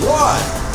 One.